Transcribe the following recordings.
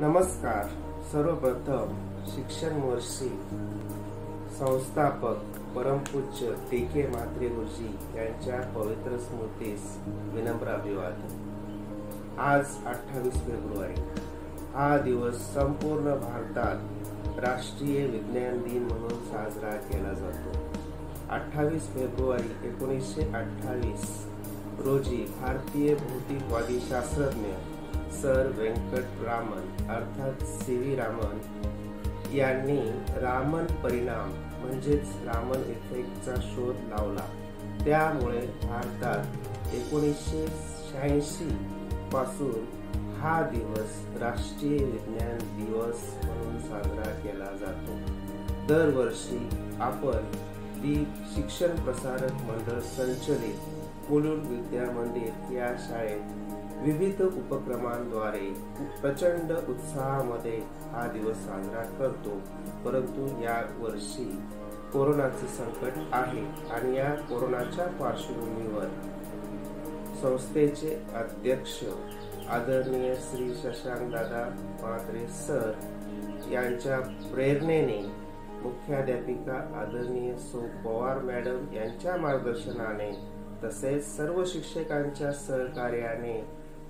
नमस्कार. सर्वप्रथम शिक्षण वर्षी संस्थापक परमपूज्य डी के म्हात्रे गुरुजी यांच्या पवित्र स्मृतीस विनम्र अभिवादन. आज अठ्ठावीस फेब्रुवारी. हा दिवस संपूर्ण भारतात राष्ट्रीय विज्ञान दिन म्हणून साजरा केला जातो. अठ्ठावीस फेब्रुवारी एकोणीसशे अठ्ठावीस रोजी भारतीय भौतिकवादी शास्त्रज्ञ सर व्यंकट रामन अर्थात सी व्ही रामन यांनी रामन परिणाम म्हणजेच रामन इफेक्टचा शोध लावला. त्यामुळे भारतात एकोणीसशे शहाऐंशी पासून हा दिवस राष्ट्रीय विज्ञान दिवस म्हणून साजरा केला जातो. दरवर्षी आपण दी शिक्षण प्रसारक मंडळ संचलित मुलुंड विद्या मंदिर या शाळेत विविध उपक्रमांद्वारे प्रचंड उत्साहामध्ये हा दिवस साजरा करतो. परंतु या वर्षी कोरोनाचे संकट आहे आणि या कोरोनाच्या पार्श्वभूमीवर संस्थेचे अध्यक्ष आदरणीय श्री शशांक दादा म्हात्रे सर यांच्या प्रेरणेने मुख्याध्यापिका आदरणीय सौ पवार मॅडम यांच्या मार्गदर्शनाने तसेच सर्व शिक्षकांच्या सहकार्याने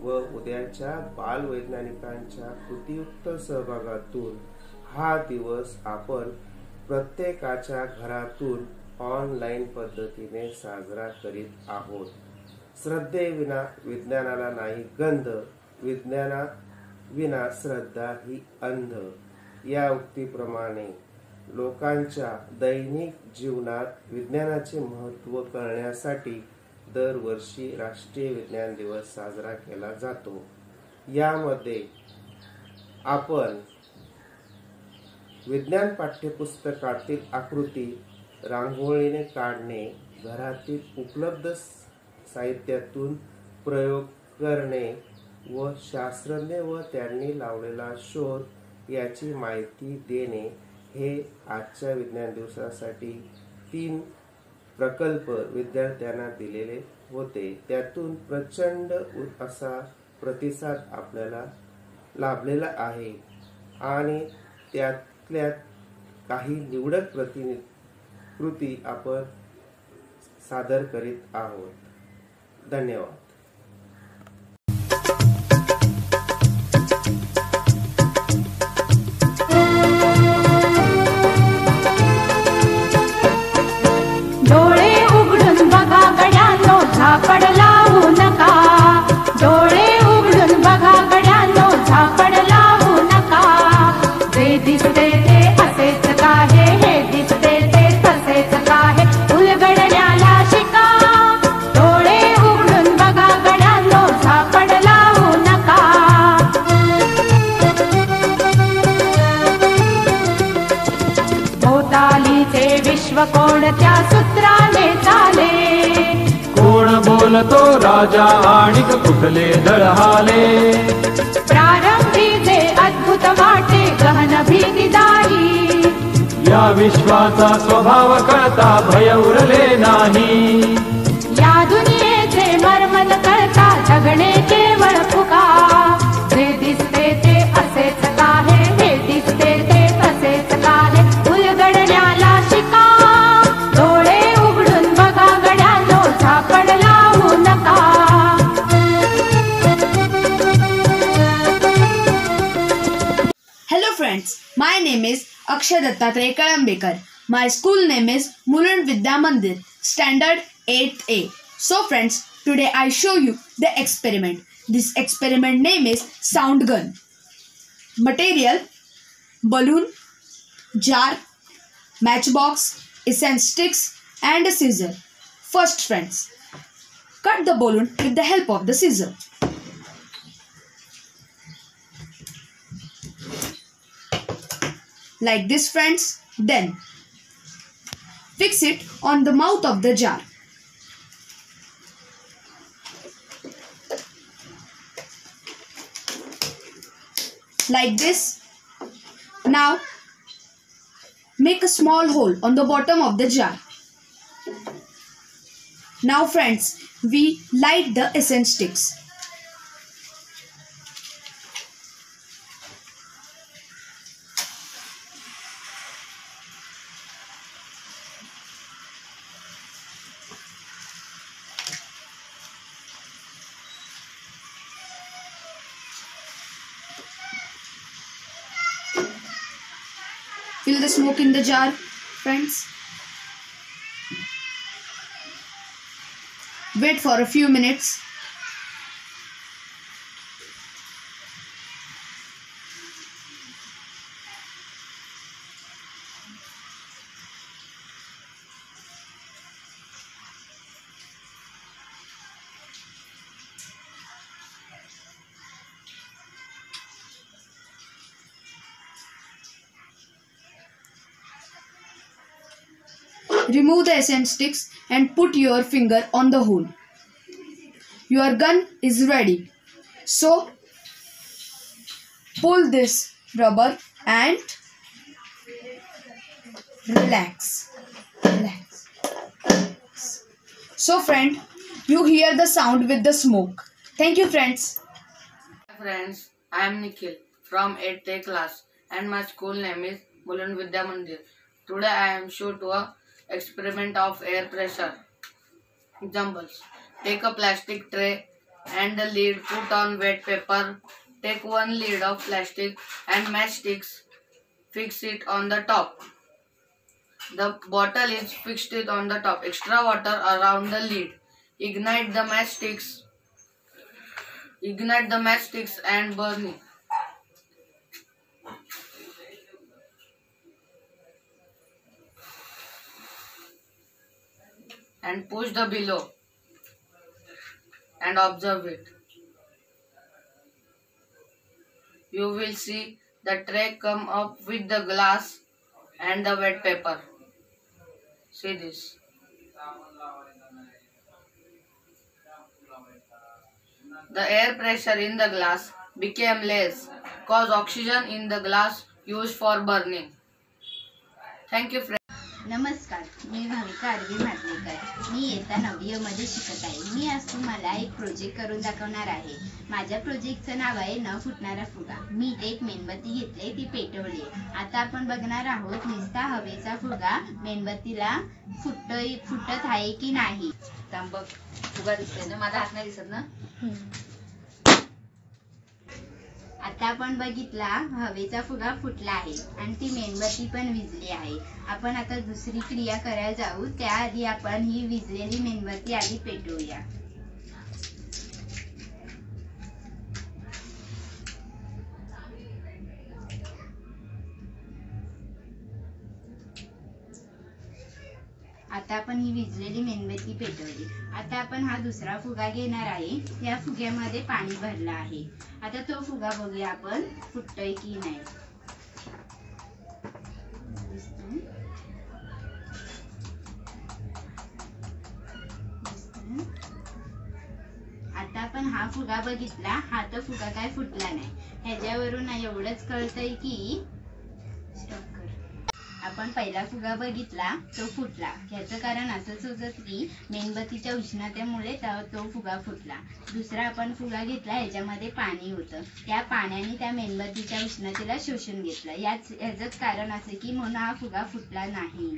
व उद्याच्या बालवैज्ञानिकांच्या कृतीयुक्त सहभागातून हा दिवस आपण प्रत्येकाच्या घरातून ऑनलाईन पद्धतीने साजरा करीत आहोत. श्रद्धेविना विज्ञानाला नाही गंध विज्ञाना विना श्रद्धा ही अंध. या उक्तीप्रमाणे लोकांच्या दैनिक जीवनात विज्ञानाचे महत्त्व कळण्यासाठी दरवर्षी राष्ट्रीय विज्ञान दिवस साजरा केला जातो. यामध्ये आपण विज्ञान पाठ्यपुस्तकातील आकृती रांगोळीने काढणे घरातील उपलब्ध साहित्यातून प्रयोग करणे व शास्त्रज्ञ व त्यांनी लावलेला शोध याची माहिती देणे हे आजच्या विज्ञान दिवसासाठी तीन प्रकल्प विद्यार्थ्यांना दिलेले होते. त्यातून प्रचंड असा प्रतिसाद आपल्याला लाभलेला आहे. आणि त्यातल्या काही निवडक प्रतिनि कृती आपण सादर करीत आहोत. धन्यवाद. राजा आणि कुठले दळहाले प्रारंभी जे अद्भुत वाटे गहन भीतीदायी या विश्वाचा स्वभाव कळता भय उरले नाही. या दुनियेचे मर्मन कळता जगणे Dattatreya Kalambekar. My school name is Mulund Vidya Mandir, standard 8A. So friends, today I show you the experiment. This experiment name is sound gun. Material balloon, jar, matchbox, essence sticks and a scissor. First friends, cut the balloon with the help of the scissor. Like this friends then fix it on the mouth of the jar. Like this. Now make a small hole on the bottom of the jar. Now friends we light the essence sticks Fill the smoke in the jar, friends. Wait for a few minutes. Remove the SM sticks and put your finger on the hole. Your gun is ready. So, pull this rubber and relax. Relax. So, friend, you hear the sound with the smoke. Thank you, friends. Hi friends, I am Nikhil from 8th class and my school name is Mulund Vidya Mandir. Today I am sure to a experiment of air pressure. Examples. Take a plastic tray and the lid put on wet paper. Take one lid of plastic and matchsticks. Fix it on the top. The bottle is fixed it on the top. Extra water around the lid. Ignite the matchsticks. Ignite the matchsticks and burn it. And push the below and observe it. You will see the tray come up with the glass and the wet paper. See this. The air pressure in the glass became less cause oxygen in the glass used for burning. Thank you friends. नमस्कार मी भाविका अरवी माटणेकर. मी येता नववी मध्ये शिकत आहे. मी आज तुम्हाला एक प्रोजेक्ट करून दाखवणार आहे. माझ्या प्रोजेक्टचं नाव आहे न फुटणारा फुगा. मी एक मेणबत्ती घेतले ती पेटवली आता आपण बघणार आहोत निस्ता हवेचा फुगा मेणबत्तीला फुट फुटत आहे की नाही? थांब बघ. फुगा दिसतोय ना? माझा हात नाही दिसत ना? आता आपण बघितला हवेचा फुगा फुटला आहे आणि ती मेणबत्ती पण विजली आहे. आपण आता दुसरी क्रिया करायला जाऊ. त्याआधी आपण ही विजलेली मेणबत्ती आधी पेटवूया. आता आपण ही विजलेली मेणबत्ती पेटवली. आता आपण हा दुसरा फुगा घेणार आहे. या फुग्यामध्ये पाणी भरलं आहे. आता तो फुगा बघूया आपण फुटतोय की नाही. आता आपण हा फुगा बघितला हा तर फुगा काय फुटला नाही. ह्याच्यावरून एवढंच कळतंय की आपण पहिला फुगा बघितला तो फुटला ह्याचं कारण असंच होतं की मेणबत्तीच्या उष्णतेमुळे तो फुगा फुटला दुसरा आपण फुगा घेतला ह्याच्यामध्ये पाणी होतं त्या पाण्याने त्या मेणबत्तीच्या उष्णतेला शोषून घेतलं याच ह्याचंच कारण असं की म्हणून हा फुगा फुटला नाही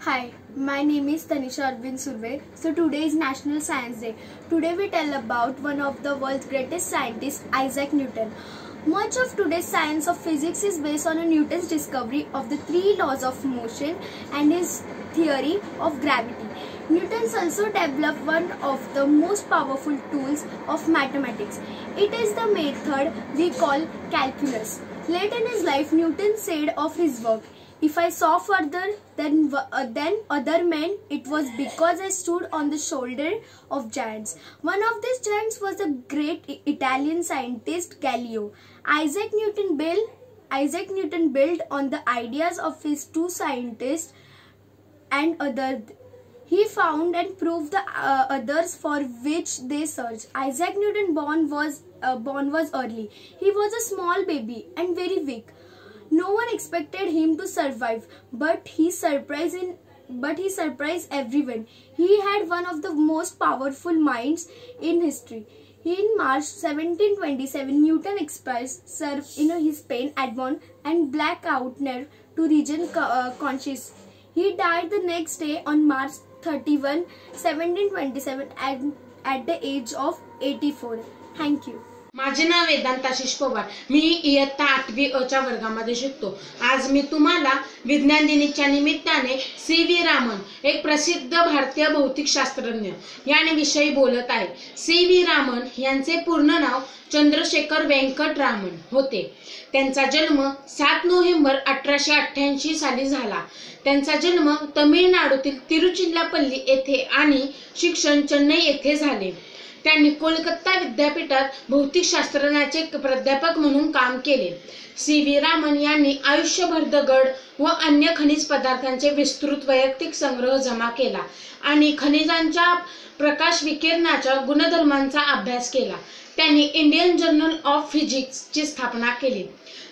Hi, my name is Tanisha Arvind Surve. So today is National Science Day. Today we tell about one of the world's greatest scientists, Isaac Newton. Much of today's science of physics is based on Newton's discovery of the three laws of motion and his theory of gravity. Newton's also developed one of the most powerful tools of mathematics. It is the method we call calculus. Late in his life, Newton said of his work, if I saw further than uh, than other men, it was because I stood on the shoulder of giants. One of these giants was the great Italian scientist Galileo. Isaac Newton built Isaac Newton built on the ideas of his two scientists and other he found and proved the uh, others for which they searched. Isaac Newton born was uh, born was early. He was a small baby and very weak. No one expected him to survive, but he surprised in but he surprised everyone. He had one of the most powerful minds in history. In March 1727, Newton expressed served in his Spain, Admon and blackout nerve to region uh, conscious. He died the next day on March 31, 1727 at, at the age of 84. Thank you. माझे नाव वेदांत आशिष पवार मी इयत्ता आठवी अच्या वर्गामध्ये शिकतो. आज मी तुम्हाला विज्ञान दिनीच्या निमित्ताने C V Raman एक प्रसिद्ध भारतीय भौतिकशास्त्रज्ञ याविषयी बोलत आहे. सी व्ही रामन यांचे पूर्ण नाव चंद्रशेखर व्यंकट रामन होते. त्यांचा जन्म सात नोव्हेंबर अठराशे अठ्ठ्याऐंशी साली झाला. त्यांचा जन्म तमिळनाडूतील तिरुचिल्लापल्ली येथे आणि शिक्षण चेन्नई येथे झाले. त्यांनी कोलकाता विद्यापीठात भौतिकशास्त्रज्ञाचे प्राध्यापक म्हणून काम केले. सी. व्ही. रामन यांनी आयुष्यभर दगड व अन्य खनिज पदार्थांचे विस्तृत वैयक्तिक संग्रह जमा केला आणि खनिजांच्या प्रकाश विकिरणाच्या गुणधर्मांचा अभ्यास केला. त्यांनी इंडियन जर्नल ऑफ फिजिक्सची स्थापना केली.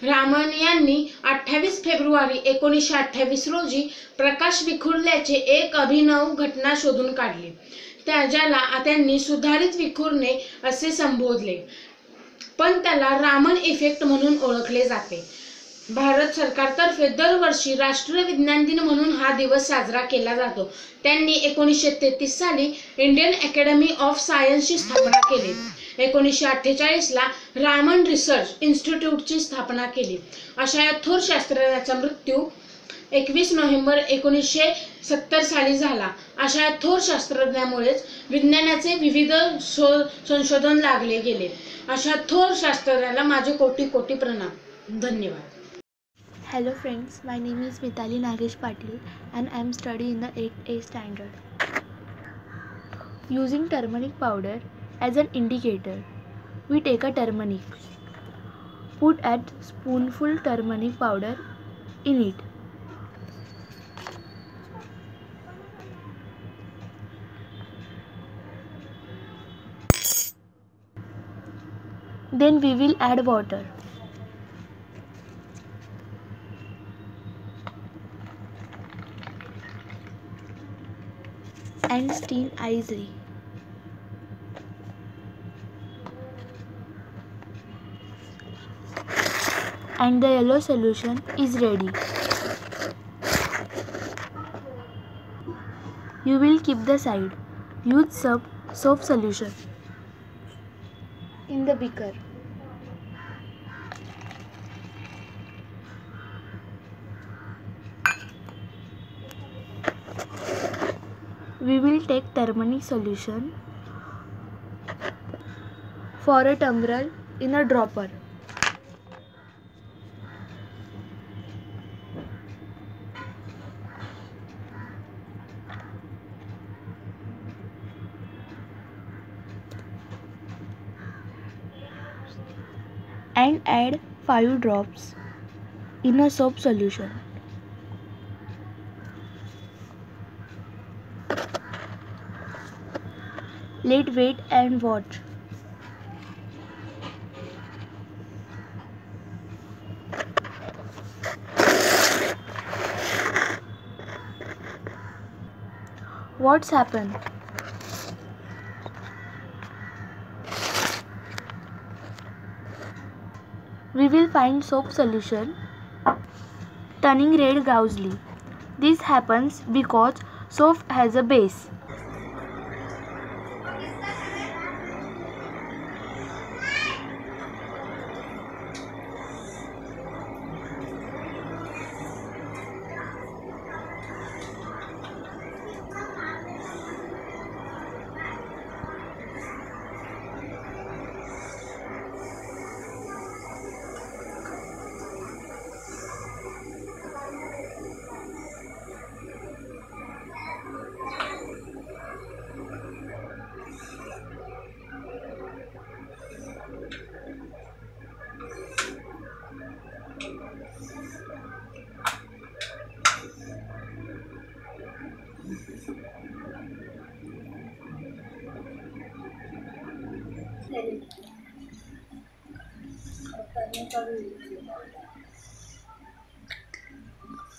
रामन यांनी अठ्ठावीस फेब्रुवारी एकोणीसशे अठ्ठावीस रोजी प्रकाश विखुरल्याचे एक अभिनव घटना शोधून काढली. त्या ज्याला त्यांनी सुधारित विखुरणे असे संबोधले. पण त्याला रामन इफेक्ट म्हणून ओळखले जाते. भारत सरकारतर्फे दरवर्षी राष्ट्रीय विज्ञान दिन म्हणून हा दिवस साजरा केला जातो. त्यांनी एकोणीसशे तेहतीस साली इंडियन अकॅडमी ऑफ सायन्सची स्थापना केली. एकोणीसशे अठ्ठेचाळीसला रामन रिसर्च इन्स्टिट्यूटची स्थापना केली. अशा या थोर शास्त्रज्ञाचा मृत्यू एकवीस नोव्हेंबर एकोणीसशे सत्तर साली झाला. अशा थोर शास्त्रज्ञामुळेच विज्ञानाचे विविध शो संशोधन लागले गेले. अशा थोर शास्त्रज्ञाला माझे कोटी कोटी प्रणाम. धन्यवाद. Hello friends my name is Mitali Nagesh Patil and I am study in the eight A standard using turmeric powder as an indicator we take a turmeric put at spoonful turmeric powder in it Then we will add water. and steam easily. And the yellow solution is ready. You will keep the side. Use soap, soap solution in the beaker. We will take turmeric solution for a tumbler in a dropper. And add 5 drops in a soap solution. Let wait and watch. What's happened? We will find soap solution turning red gauzely. This happens because soap has a base.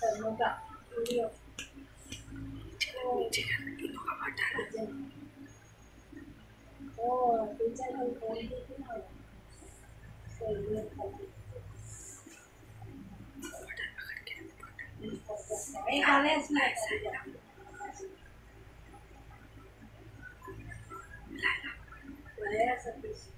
什么的？没有。今天，你画画。好的。来！来！来！来！来！来！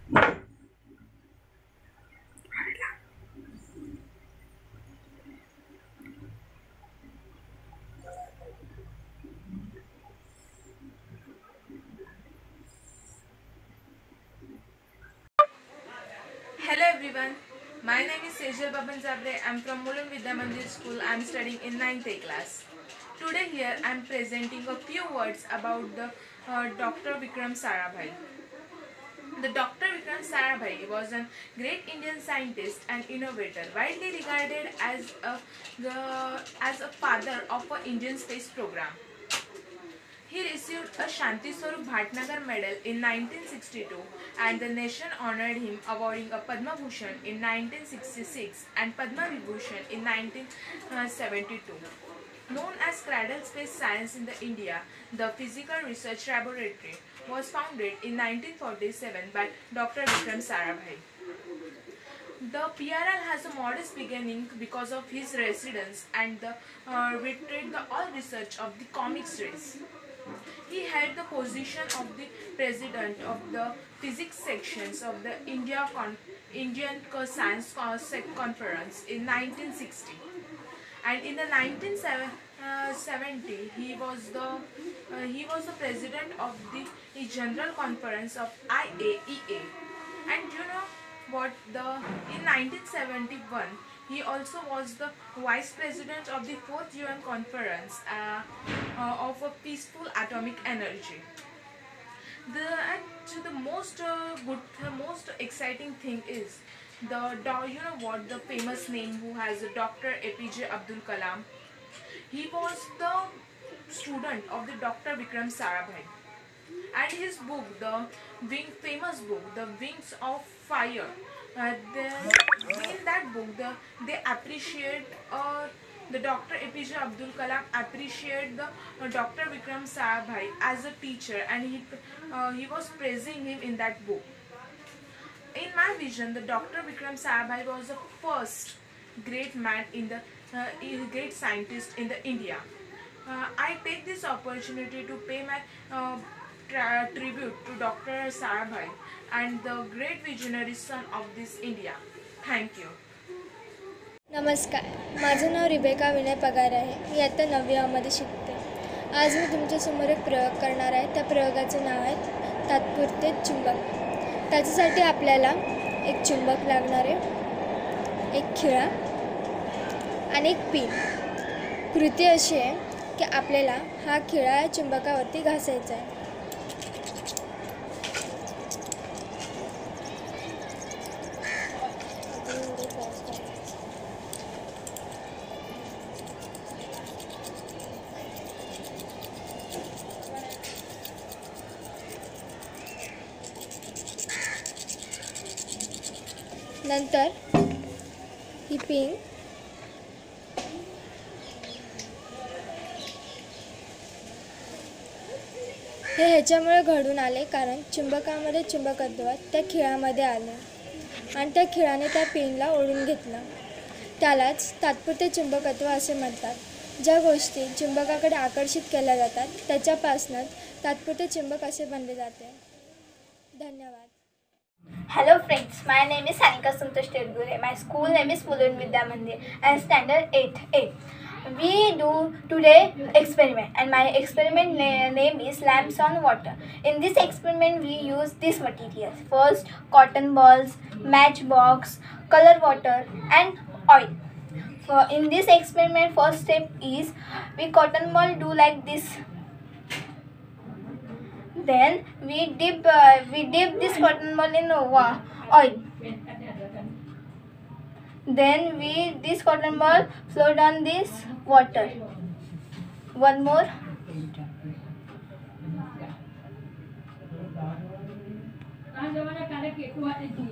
Is Baban Zabre. I'm from Mulund Vidya Mandir School. I'm studying in 9th A class. Today here I'm presenting a few words about the uh, Dr. Vikram Sarabhai. The Dr. Vikram Sarabhai was a great Indian scientist and innovator, widely regarded as a, the, as a father of the Indian space program. He received a Shanti Swarup Bhatnagar Medal in 1962 and the nation honored him awarding a Padma Bhushan in 1966 and Padma Vibhushan in 1972. Known as Cradle Space Science in the India, the Physical Research Laboratory was founded in 1947 by Dr. Vikram Sarabhai. The PRL has a modest beginning because of his residence and the uh, the all research of the cosmic rays. He held the position of the president of the physics sections of the India Con- Indian Science Conference in 1960. And in the 1970, he was the uh, he was the president of the, the General Conference of IAEA. And you know what the in 1971 he also was the vice president of the fourth UN conference uh, uh, of a peaceful atomic energy. The and the most uh, good, the most exciting thing is the you know what the famous name who has a Dr. APJ Abdul Kalam. He was the student of the Dr. Vikram Sarabhai and his book the wing, famous book the wings of fire uh, in that book the, they appreciate uh, the dr apj abdul kalam appreciate the uh, dr vikram sarabhai as a teacher and he uh, he was praising him in that book. In my vision the dr vikram sarabhai was the first great man in the uh, great scientist in the india. Uh, I take this opportunity to pay my uh, tribute to Dr. Sarabhai and the great visionary son of this India. Thank you. नमस्कार माझं नाव Rebecca विनय पगार आहे मी आता नववीमध्ये शिकते आज मी तुमच्यासमोर एक प्रयोग करणार आहे त्या प्रयोगाचं नाव आहे तात्पुरते चुंबक त्याच्यासाठी आपल्याला एक चुंबक लागणार आहे एक खिळा आणि एक पिन कृती अशी आहे की आपल्याला हा खिळा या चुंबकावरती घासायचा आहे नंतर ही पिन हे ह्याच्यामुळे घडून आले कारण चुंबकामध्ये चुंबकत्व त्या खिळामध्ये आले आणि त्या खिळाने त्या पिनला ओढून घेतलं. त्यालाच तात्पुरते चुंबकत्व असे म्हणतात. ज्या गोष्टी चुंबकाकडे आकर्षित केल्या जातात त्याच्यापासूनच तात्पुरते चुंबक असे बनले जाते. धन्यवाद. Hello friends, my name is Sanika Santosh my My school name is Pulun Vidya Mandir and standard 8A. We do today experiment and my experiment na- name is lamps on water. In this experiment we use these materials. First cotton balls, matchbox, color water and oil. For in this experiment first step is we cotton ball do like this then we dip uh, we dip this cotton ball in oil then we this cotton ball float on this water. One more.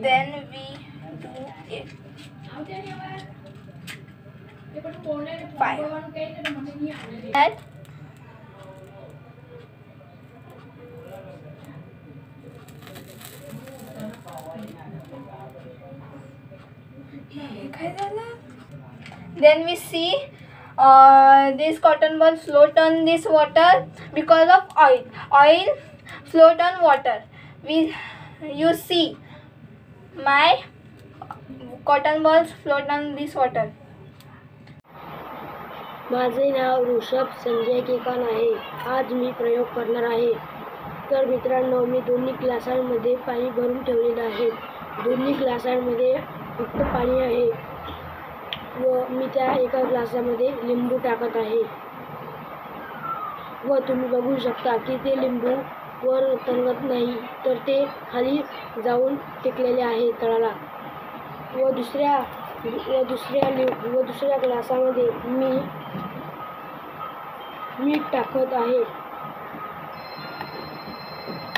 Then we do it five then we see uh, this cotton ball float on this water because of oil oil float on water we you see my cotton balls float on this water माझे नाव ऋषभ संजय केकान आहे आज मी प्रयोग करणार आहे तर मित्रांनो मी दोन्ही ग्लासांमध्ये पाणी भरून ठेवलेलं आहे दोन्ही ग्लासांमध्ये फक्त पाणी आहे. व मी त्या एका ग्लासामध्ये लिंबू टाकत आहे. व तुम्ही बघू शकता की ते लिंबू वर तरंगत नाही तर ते खाली जाऊन टिकलेले आहे तळाला. व दुसऱ्या व दुसऱ्या लिंब व दुसऱ्या ग्लासामध्ये मी मीठ टाकत आहे.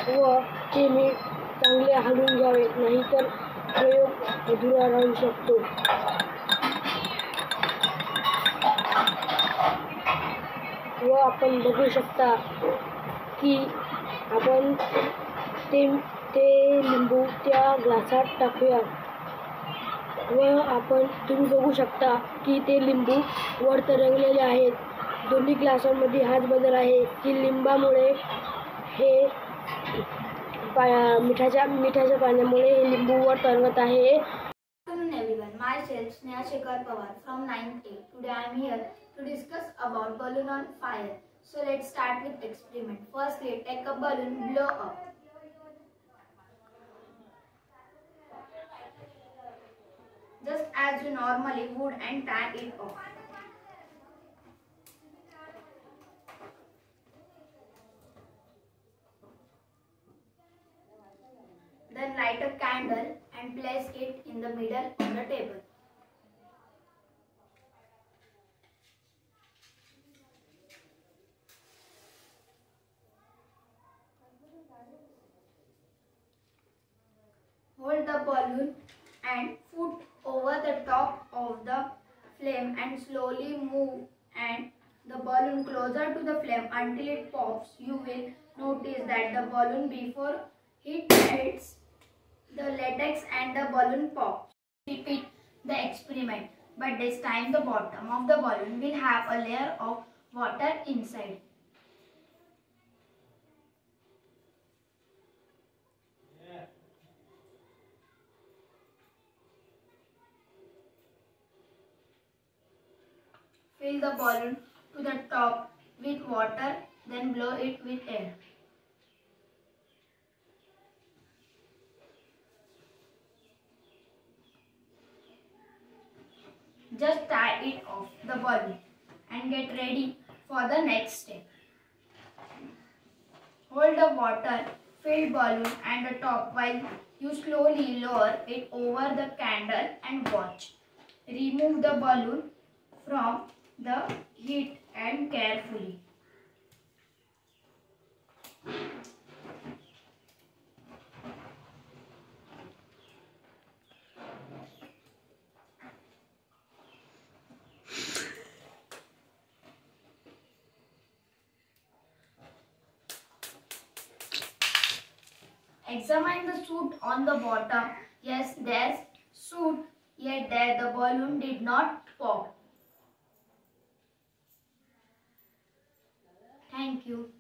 व ते मीठ चांगले हलवून घ्यावे नाहीतर प्रयोग अधुरा राहू शकतो. व आपण बघू शकता की आपण ते ते लिंबू त्या ग्लासात टाकूया. व आपण तुम्ही बघू शकता की ते लिंबू वर तरंगलेले आहेत. दोन्ही ग्लासांमध्ये हाच बदल आहे. की लिंबामुळे हे पा मिठाच्या मिठाच्या पाण्यामुळे हे लिंबू वर तरंगत आहे afternoon everyone. Myself Sneha Shekhar Pawar from 9th A. Today I am here to discuss about balloon on fire. So let's start with experiment. Firstly, take a balloon, blow up. Just as you normally would and tie it off. Then light a candle and place it in the middle on the table. Hold the balloon and foot over the top of the flame and slowly move and the balloon closer to the flame until it pops. You will notice that the balloon before it hits the latex and the balloon pops. Repeat the experiment but this time the bottom of the balloon will have a layer of water inside. Fill the balloon to the top with water then blow it with air. Just tie it off the balloon and get ready for the next step. Hold the water filled balloon and the top while you slowly lower it over the candle and watch. Remove the balloon from the heat and carefully. Examine the suit on the bottom. Yes, there's suit. yet there the balloon did not pop. Thank you.